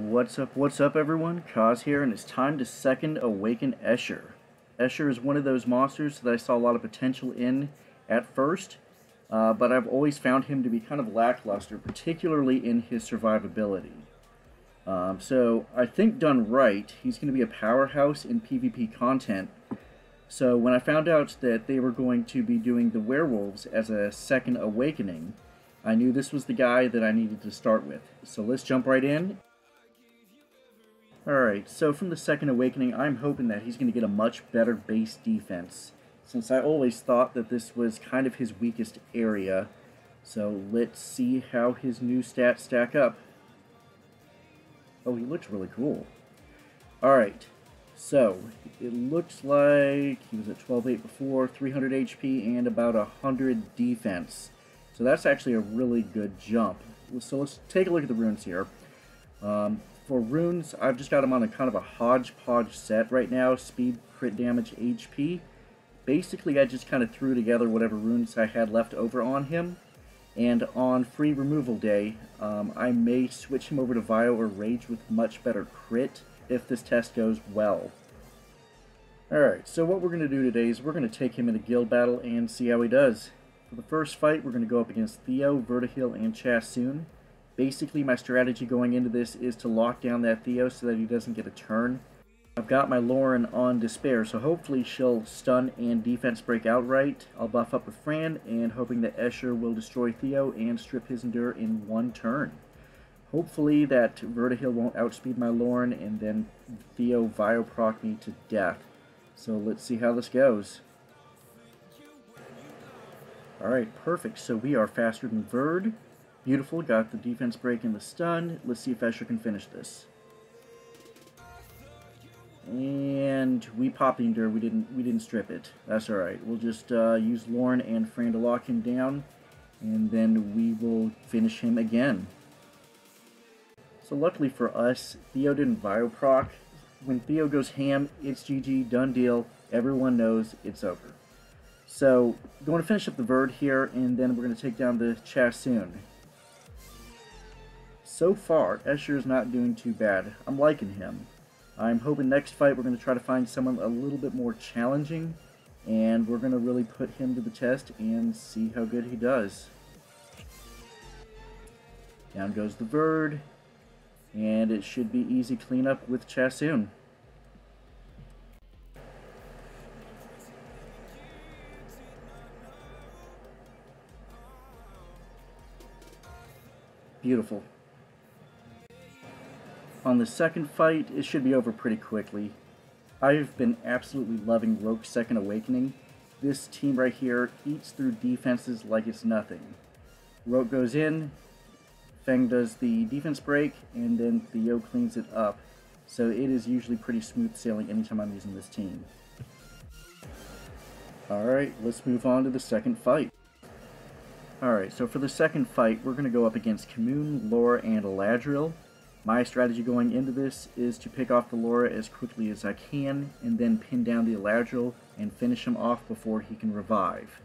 What's up, what's up everyone? Kaz here, and it's time to second awaken Eshir. Eshir is one of those monsters that I saw a lot of potential in at first, uh, but I've always found him to be kind of lackluster, particularly in his survivability. Um, so I think done right, he's going to be a powerhouse in PvP content. So when I found out that they were going to be doing the werewolves as a second awakening, I knew this was the guy that I needed to start with. So let's jump right in Alright, so from the Second Awakening, I'm hoping that he's going to get a much better base defense, since I always thought that this was kind of his weakest area. So let's see how his new stats stack up. Oh, he looks really cool. Alright, so it looks like he was at 12.8 before, 300 HP, and about 100 defense. So that's actually a really good jump. So let's take a look at the runes here. Um, for runes, I've just got them on a kind of a hodgepodge set right now. Speed, crit damage, HP. Basically, I just kind of threw together whatever runes I had left over on him. And on free removal day, um, I may switch him over to Vio or Rage with much better crit if this test goes well. Alright, so what we're going to do today is we're going to take him in a guild battle and see how he does. For the first fight, we're going to go up against Theo, Verdehile, and Chasun. Basically, my strategy going into this is to lock down that Theo so that he doesn't get a turn. I've got my Lauren on Despair, so hopefully she'll stun and defense break outright. I'll buff up with Fran, and hoping that Eshir will destroy Theo and strip his Endure in one turn. Hopefully that Verdehile won't outspeed my Lauren, and then Theo Vioproc me to death. So let's see how this goes. Alright, perfect. So we are faster than Verd. Beautiful, got the defense break and the stun. Let's see if Eshir can finish this. And we popped endure. We didn't. We didn't strip it. That's all right. We'll just uh, use Lauren and Fran to lock him down, and then we will finish him again. So luckily for us, Theo didn't Vioproc. When Theo goes ham, it's GG, done deal. Everyone knows it's over. So, going to finish up the Verd here, and then we're going to take down the Chasun so far, Eshir is not doing too bad. I'm liking him. I'm hoping next fight we're going to try to find someone a little bit more challenging, and we're going to really put him to the test and see how good he does. Down goes the bird, and it should be easy cleanup with Chasun. Beautiful. On the second fight, it should be over pretty quickly. I've been absolutely loving Rogue's Second Awakening. This team right here eats through defenses like it's nothing. Rogue goes in, Feng does the defense break, and then Theo cleans it up. So it is usually pretty smooth sailing anytime I'm using this team. Alright, let's move on to the second fight. Alright, so for the second fight, we're going to go up against Kamoon, Laura, and Eladriel. My strategy going into this is to pick off the Laura as quickly as I can, and then pin down the Eladriel and finish him off before he can revive.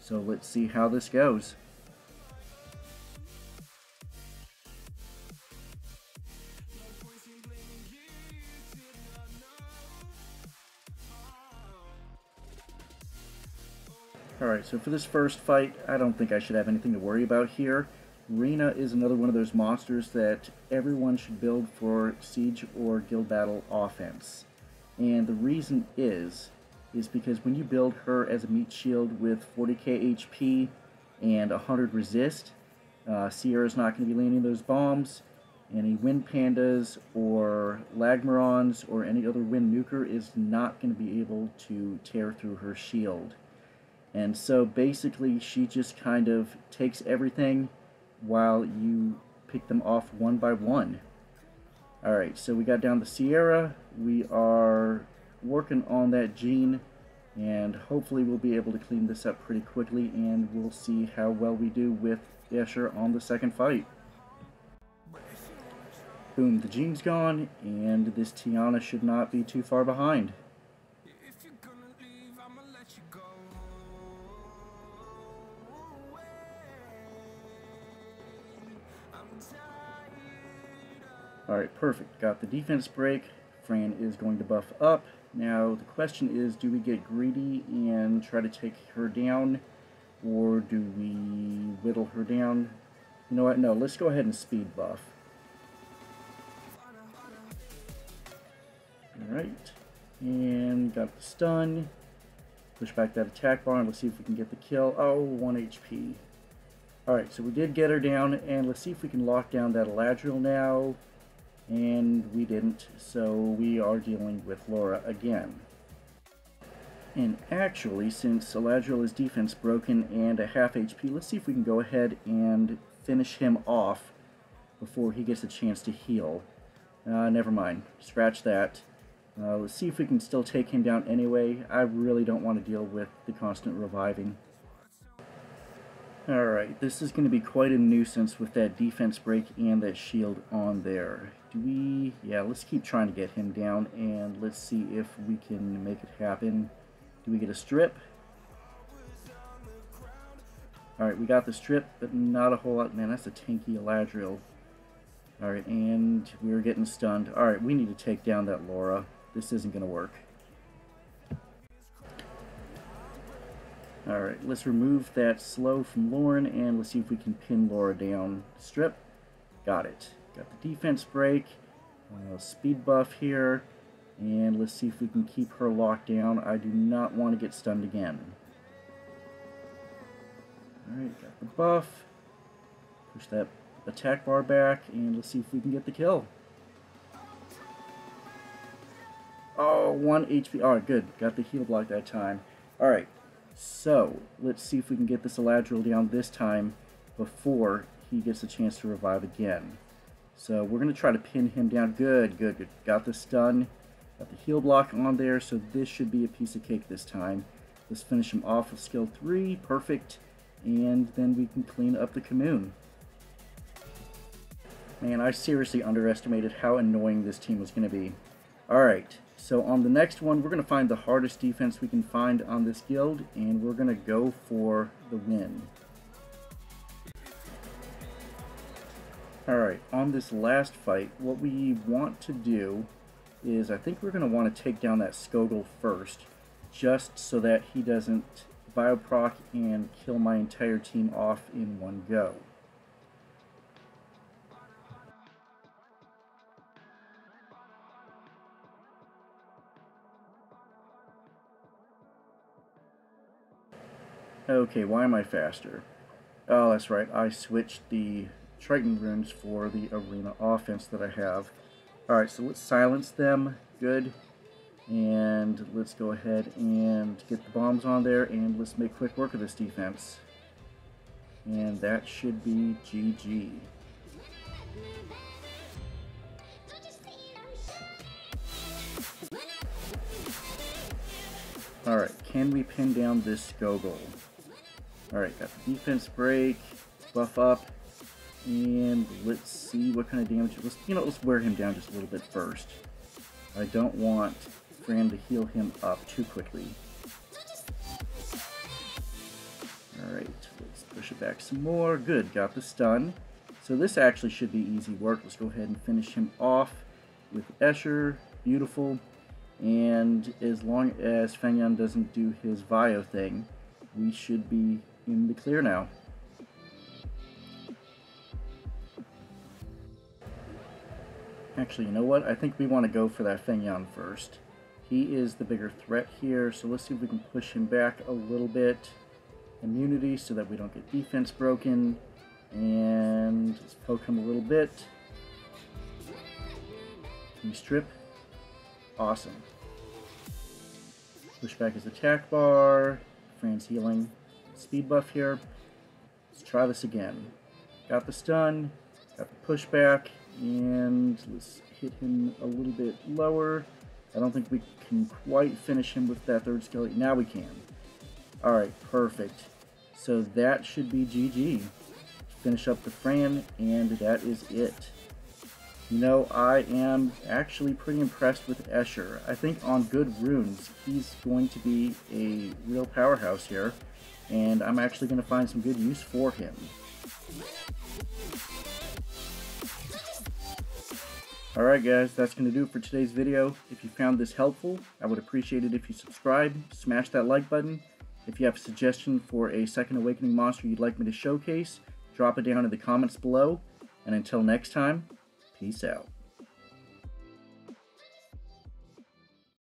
So let's see how this goes. Alright, so for this first fight, I don't think I should have anything to worry about here. Rena is another one of those monsters that everyone should build for Siege or Guild Battle offense. And the reason is, is because when you build her as a meat shield with 40k HP and 100 resist, uh, Sierra's not going to be landing those bombs. Any Wind Pandas or Lagmarons or any other Wind Nuker is not going to be able to tear through her shield. And so basically she just kind of takes everything while you pick them off one by one. Alright, so we got down the Sierra. We are working on that Jean, and hopefully we'll be able to clean this up pretty quickly, and we'll see how well we do with Eshir on the second fight. Boom, the Jean's gone, and this Tiana should not be too far behind. Alright, perfect. Got the defense break. Fran is going to buff up. Now, the question is, do we get greedy and try to take her down? Or do we whittle her down? You know what? No, let's go ahead and speed buff. Alright. And got the stun. Push back that attack bar and let's see if we can get the kill. Oh, 1 HP. Alright, so we did get her down, and let's see if we can lock down that Eladriel now. And we didn't, so we are dealing with Laura again. And actually, since Eladriel is defense broken and a half HP, let's see if we can go ahead and finish him off before he gets a chance to heal. Uh, never mind. Scratch that. Uh, let's see if we can still take him down anyway. I really don't want to deal with the constant reviving. Alright, this is going to be quite a nuisance with that defense break and that shield on there. Do we... Yeah, let's keep trying to get him down, and let's see if we can make it happen. Do we get a strip? Alright, we got the strip, but not a whole lot. Man, that's a tanky Eladriel. Alright, and we're getting stunned. Alright, we need to take down that Laura. This isn't going to work. Alright, let's remove that slow from Lauren, and let's see if we can pin Laura down. Strip. Got it. Got the defense break. Uh, speed buff here. And let's see if we can keep her locked down. I do not want to get stunned again. Alright, got the buff. Push that attack bar back, and let's see if we can get the kill. Oh, one HP. Alright, good. Got the heal block that time. Alright, so, let's see if we can get this Eladriel down this time before he gets a chance to revive again. So we're going to try to pin him down. Good, good, good. Got the stun. Got the heal block on there, so this should be a piece of cake this time. Let's finish him off with skill 3. Perfect. And then we can clean up the commune. Man, I seriously underestimated how annoying this team was going to be. Alright, so on the next one, we're going to find the hardest defense we can find on this guild, and we're going to go for the win. Alright, on this last fight, what we want to do is I think we're going to want to take down that Skogul first, just so that he doesn't Vioproc and kill my entire team off in one go. Okay, why am I faster? Oh, that's right. I switched the Triton runes for the arena offense that I have. Alright, so let's silence them. Good. And let's go ahead and get the bombs on there, and let's make quick work of this defense. And that should be GG. Alright, can we pin down this Skogul? Alright, got the defense break, buff up, and let's see what kind of damage. Let's, you know, let's wear him down just a little bit first. I don't want Fran to heal him up too quickly. Alright, let's push it back some more. Good, got the stun. So this actually should be easy work. Let's go ahead and finish him off with Eshir. Beautiful. And as long as Feng Yan doesn't do his Vio thing, we should be in the clear now. Actually, you know what? I think we want to go for that Feng Yan first. He is the bigger threat here, so let's see if we can push him back a little bit. Immunity so that we don't get defense broken. And poke him a little bit. Can we strip? Awesome. Push back his attack bar. Fran's healing speed buff here. Let's try this again. Got the stun, got the pushback, and let's hit him a little bit lower. I don't think we can quite finish him with that third skill. Now we can. Alright, perfect. So that should be GG. Finish up the Fran, and that is it. You know, I am actually pretty impressed with Eshir. I think on good runes, he's going to be a real powerhouse here and I'm actually going to find some good use for him. Alright guys, that's going to do it for today's video. If you found this helpful, I would appreciate it if you subscribe, smash that like button. If you have a suggestion for a Second Awakening monster you'd like me to showcase, drop it down in the comments below. And until next time, peace out.